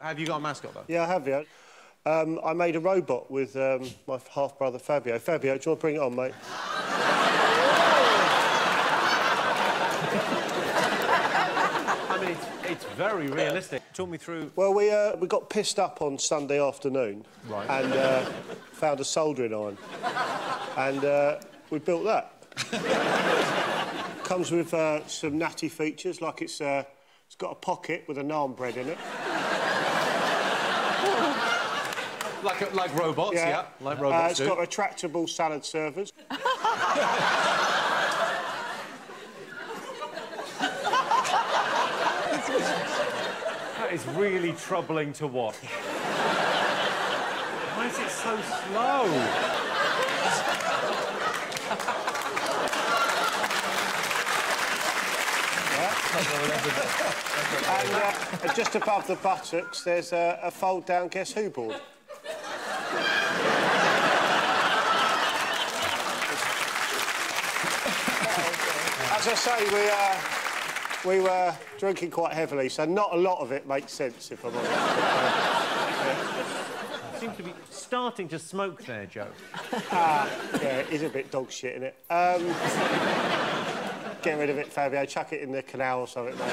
Have you got a mascot, though? Yeah, I have, yeah. Um, I made a robot with um, my half-brother Fabio. Fabio, do you want to bring it on, mate? I mean, it's, it's very realistic. Talk me through... Well, we, uh, we got pissed up on Sunday afternoon Right. and uh, found a soldering iron. And uh, we built that. Comes with uh, some natty features, like it's, uh, it's got a pocket with a naan bread in it. Like, like robots, yeah. Like Uh, robots it's do. got retractable salad servers. That is really troubling to watch. Why is it so slow? And uh, just above the buttocks, there's a, a fold-down Guess Who board. As I say, we, uh, we were drinking quite heavily, so not a lot of it makes sense, if I'm honest. seem to be starting to smoke there, Joe. Yeah, it is a bit dog shit, in it? Um, get rid of it, Fabio. Chuck it in the canal or something, mate.